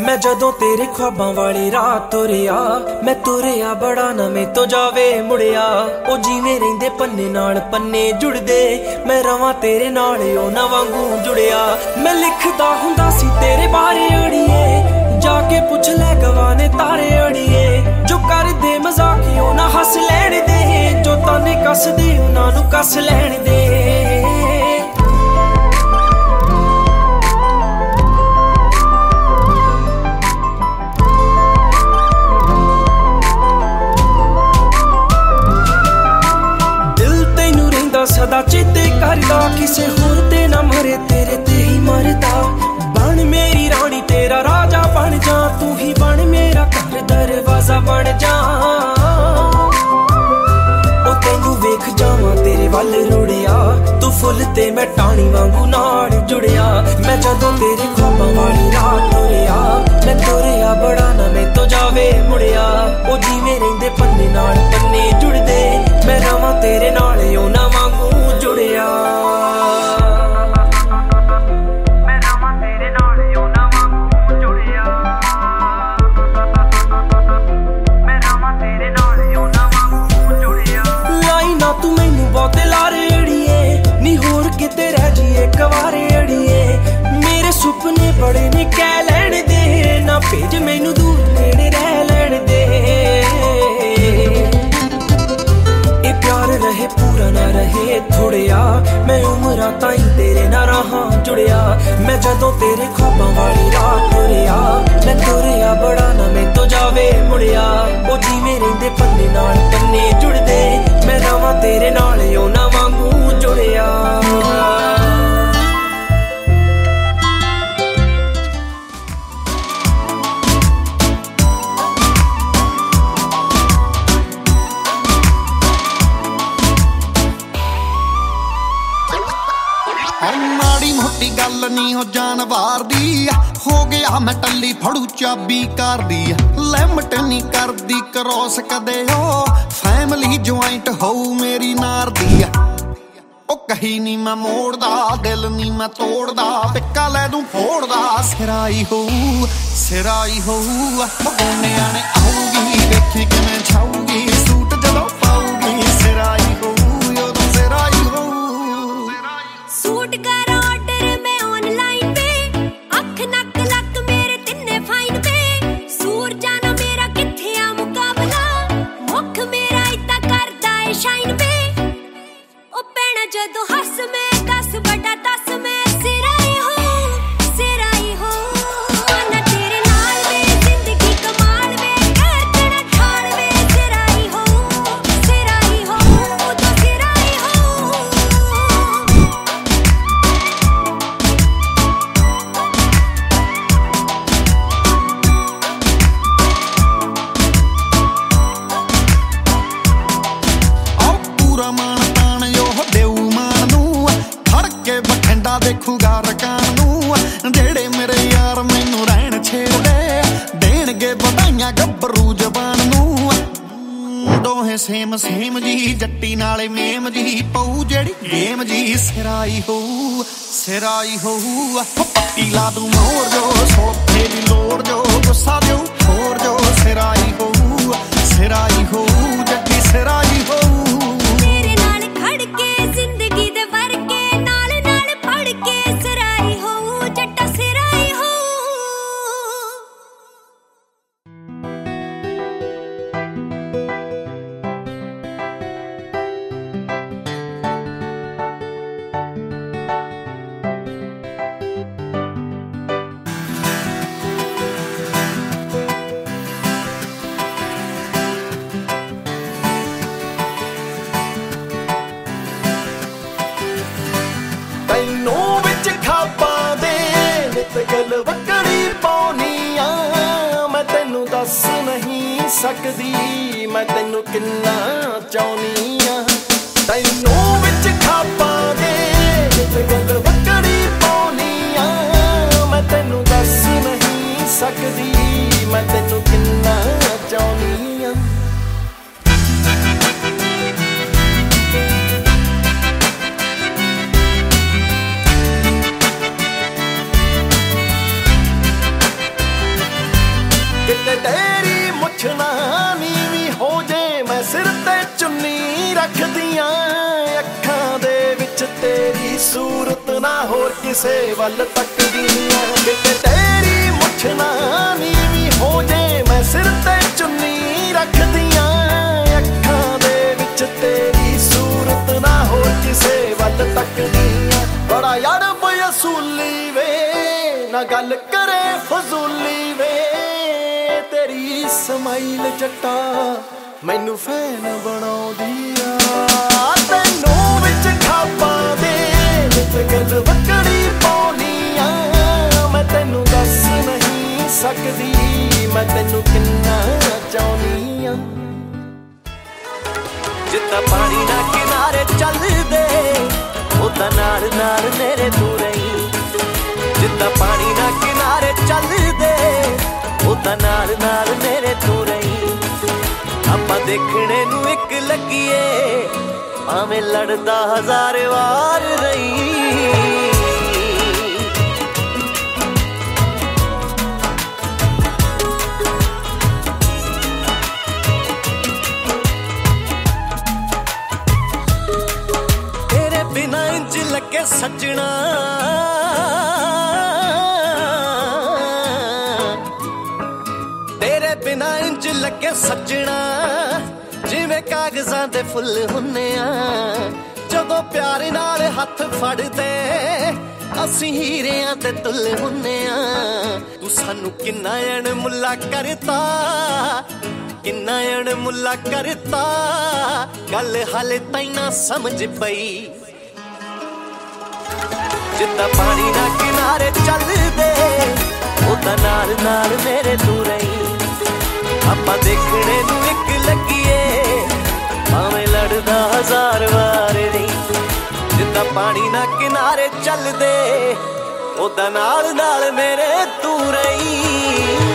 ਮੈਂ ਜਦੋਂ ਤੇਰੇ ਖੁਆਬਾਂ ਵਾਲੀ ਰਾਤ ਤੁਰਿਆ, ਮੈਂ ਤੁਰਿਆ ਬੜਾ ਨਵੇਂ ਤੋਂ ਜਾਵੇ ਮੁੜਿਆ। ਉਹ ਜਿਵੇਂ ਰਹਿੰਦੇ ਪੰਨੇ ਨਾਲ ਪੰਨੇ ਜੁੜਦੇ, ਮੈਂ ਰਵਾਂ ਤੇਰੇ ਨਾਲ ਉਹ ਨਾ ਵਾਂਗੂ ਜੁੜਿਆ। ਮੈਂ ਲਿਖਦਾ ਹੁੰਦਾ ਸੀ ਤੇਰੇ ਬਾਰੇ ਅੜੀਏ, ਜਾ ਕੇ ਪੁੱਛ ਲੈ ਗਵਾਨੇ ਤਾਰੇ ਅੜੀਏ। ਜੋ ਕਰਦੇ ਮਜ਼ਾਕ, ਉਹ ਨਾ ਹੱਸ ਲੈਣ ਦੇ, ਜੋ ਤਾਨੇ ਕੱਸਦੇ, ਉਹਨਾਂ ਨੂੰ ਕੱਸ ਲੈਣ ਦੇ। ਜਾ, ਤੂੰ ਹੀ ਬਣ ਮੇਰਾ ਘਰ ਦਰਵਾਜ਼ਾ ਬਣ ਜਾ। ਉਹ ਤੈਨੂੰ ਵੇਖ ਜਾਵਾਂ, ਤੇਰੇ ਵੱਲ ਰੁੜਿਆ। ਤੂੰ ਫੁੱਲ ਤੇ ਮੈਂ ਟਾਣੀ ਵਾਂਗੂ ਨਾਲ ਜੁੜਿਆ। ਮੈਂ ਜਦੋਂ ਤੇਰੇ ਖਾਬਾਂ ਵਾਲੀ ਰਾਤ ਤੁਰਿਆ, ਮੈਂ ਤੁਰਿਆ ਬੜਾ ਨਾ ਮੈਂ ਤੋਂ ਜਾਵੇ ਮੁੜਿਆ। ਉਹ ਜਿਵੇਂ ਰਹਿੰਦੇ ਪੰਨੇ ਨਾਲ ਪੰਨੇ ਭੇਜ ਮੈਨੂੰ ਦੂਰ ਨੇੜੇ ਰਹਿ ਲੈਣ ਇਹ ਪਿਆਰ ਰਹੇ, ਪੂਰਾ ਨਾ ਰਹੇ ਥੋੜਿਆ ਮੈਂ ਉਮਰਾਂ ਤਾਈਂ ਤੇਰੇ ਨਾਲ ਰਹਾ, ਜੁੜਿਆ। ਮੈਂ ਜਦੋਂ ਤੇਰੇ ਖਾਬਾਂ ਵਾਲੀ ਰਾਤ ਤੁਰਿਆ, ਮੈਂ ਤੁਰਿਆ, ਬੜਾ ਨਾ ਮੈਂ ਤੋਂ ਜਾਵੇ ਮੁੜਿਆ। ਉਹ ਜਿਵੇਂ ਰਹਿੰਦੇ ਪੰਨੇ ਨਾਲ ਮਾੜੀ ਗੱਲ ਨਹੀਂ ਹੋ ਜਾਨਵਾਰ ਦੀ ਹੋ ਗਿਆ ਮੈਂ ਟੱਲੀ, ਫੜੂ ਚਾਬੀ ਕਰਦੀ ਲਿਮਟ ਨਹੀਂ ਕਰਦੀ ਕਰੋਸ ਕਦੇ ਹੋ। ਫੈਮਿਲੀ ਜੁਆਇੰਟ ਹੋਊ ਮੇਰੀ ਨਾਰ ਦੀ। ਉਹ ਕਹੀ ਨਹੀਂ ਮੈਂ ਮੋੜਦਾ, ਦਿਲ ਨਹੀਂ ਮੈਂ ਤੋੜਦਾ। ਪਿੱਕਾ ਲੈ ਦੂੰ ਫੋੜਦਾ, ਸਿਰਾਈ ਹੋਊ ਸਿਰਾਈ ਹੋਊ। ਗੋਨਿਆਂ ਨੇ ਆਊਗੀ ਵੇਖੀ ਕਿਵੇਂ ਛਾਊਗੀ ਜਦੋਂ ਹੱਸ ਮੈਂ 10 ਬਟਾ 10 ਮੈਂ ਸਿਰਾਈ ਕੇ ਦੇਖੂਗਾ ਰਕਾਨ ਨੂੰ। ਜਿਹੜੇ ਮੇਰੇ ਯਾਰ ਮੈਨੂੰ ਰਹਿਣ ਛੇੜਦੇ, ਦੇਣਗੇ ਵਧਾਈਆਂ ਗੱਭਰੂ ਜ਼ਬਾਨ ਨੂੰ। ਦੋਹੇ ਸੇਮ ਸੇਮ ਜੀ, ਜੱਟੀ ਨਾਲੇ ਮੇਮ ਜੀ ਪਊ, ਜਿਹੜੀ ਗੇਮ ਜੀ ਸਿਰਾਈ ਹੋਊ ਸਿਰਾਈ ਹੋਊ। ਆਹ ਪੱਟੀ ਲਾ ਦੂੰ, ਮੋਰ ਜੋ, ਸੋਥੇ ਦੀ ਲੋੜ ਜੋ, ਗੁੱਸਾ ਦਿਉ ਹੋਰ ਜੋ, ਸਿਰਾਈ ਹੋਊ ਸਿਰਾਈ ਹੋਊ, ਜੱਟੀ ਸਿਰਾਈ ਸਕਦੀ ਮੈਂ ਤੈਨੂੰ ਕਿੰਨਾ ਚਾਉਣੀ ਆ। ਤੈਨੂੰ ਵਿੱਚ ਖਾਪਾਂ ਦੇ ਨਿਤ ਗਲ ਪਾਉਣੀ ਆ। ਮੈਂ ਤੈਨੂੰ ਦੱਸ ਨਹੀਂ ਸਕਦੀ, ਮੈਂ ਤੈਨੂੰ ਕਿੰਨਾ ਚਾਉਣੀ ਆ। ਸੂਰਤ ਨਾ ਹੋਰ ਕਿਸੇ ਵੱਲ ਤੱਕਦੀ ਕਿਤੇ ਤੇਰੀ ਮੁੱਛ ਨਾ ਨੀਵੀਂ ਹੋ ਜੇ ਮੈਂ ਸਿਰ ਤੇ ਚੁੰਨੀ ਰੱਖਦੀਆਂ ਅੱਖਾਂ ਦੇ ਵਿੱਚ ਤੇਰੀ ਸੂਰਤ ਨਾ ਹੋਰ ਕਿਸੇ ਵੱਲ ਤੱਕਦੀ ਬੜਾ ਯਾਰ ਬਯਸੂਲੀ ਵੇ, ਨਾ ਗੱਲ ਕਰੇ ਫਜ਼ੂਲੀ ਵੇ। ਤੇਰੀ ਸਮਾਈਲ ਜੱਟਾ ਮੈਨੂੰ ਫੈਨ ਬਣਾਉਂਦੀ ਆ। ਵਿੱਚ ਵਕੜੀ ਪਾਉਣੀ ਮੈਂ ਤੈਨੂੰ ਦੱਸ ਨਹੀਂ ਸਕਦੀ, ਮੈਂ ਤੈਨੂੰ ਕਿੰਨਾ ਚਾਹੁੰਦੀ ਆ। ਜਿੱਦਾਂ ਪਾਣੀ ਨਾ ਕਿਨਾਰੇ ਚੱਲਦੇ, ਉਦਾਂ ਨਾਲ ਨਾਲ ਮੇਰੇ ਤੂੰ ਰਹੀ ਜਿੱਦਾਂ ਪਾਣੀ ਨਾ ਕਿਨਾਰੇ ਚੱਲਦੇ, ਉਦਾਂ ਨਾਲ ਨਾਲ ਮੇਰੇ ਤੂੰ ਰਹੀ ਆਪਾਂ ਦੇਖਣੇ ਨੂੰ ਇੱਕ ਲੱਗੀਏ ਭਾਵੇਂ ਲੜਦਾ ਹਜ਼ਾਰ ਵਾਰ ਰਹੀ। ਤੇਰੇ ਬਿਨਾ ਇੰਜ ਲੱਗੇ ਸੱਜਣਾ। ਤੇਰੇ ਬਿਨਾ ਇੰਜ ਲੱਗੇ ਸੱਜਣਾ। ਜਿਵੇਂ ਦੇ ਫੁੱਲ ਹੁੰਨੇ ਆ। ਜਦੋਂ ਪਿਆਰ ਨਾਲ ਹੱਥ ਫੜਦੇ, ਅਸੀਂ ਹੀਰਿਆਂ ਤੇ ਤੁੱਲ ਹੁੰਨੇ ਆ। ਤੂੰ ਸਾਨੂੰ ਕਿੰਨਾ ਅਣ ਮੁੱਲਾ ਕਰਤਾ, ਕਿੰਨਾ ਅਣ ਮੁੱਲਾ ਕਰਤਾ। ਗੱਲ ਹਾਲੇ ਤੈਨਾ ਸਮਝ ਪਈ। ਜਿੱਦਾਂ ਪਾਣੀ ਦਾ ਕਿਨਾਰੇ ਚੱਲਦੇ ਉਦਾਂ ਨਾਲ ਨਾਲ ਮੇਰੇ ਤੂੰ ਰਹੀ। ਆਪਾਂ ਦੇਖਣੇ ਨੂੰ ਇੱਕ ਲੱਗੀ ਭਾਵੇਂ ਹਜ਼ਾਰ ਵਾਰ ਨਹੀਂ ਜਿੱਦਾਂ ਪਾਣੀ ਨਾ ਕਿਨਾਰੇ ਚੱਲਦੇ ਉਦਾਂ ਨਾਲ ਨਾਲ ਮੇਰੇ ਤੂੰ ਰਹੀ।